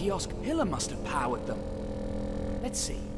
kiosk pillar must have powered them. Let's see.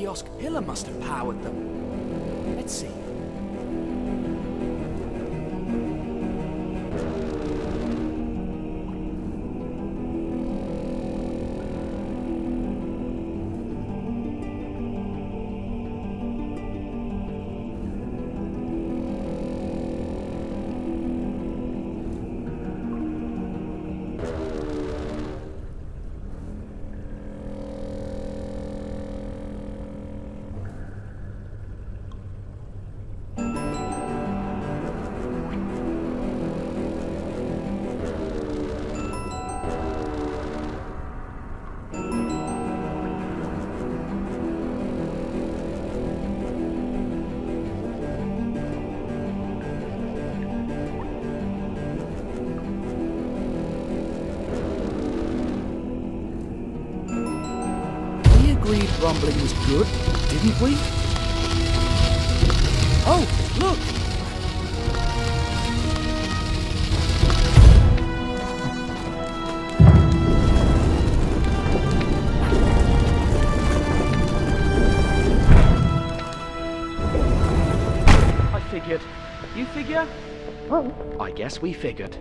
Kiosk pillar must have powered them. Let's see. Agreed rumbling was good, didn't we? Oh, look! I figured. You figure? Oh. I guess we figured.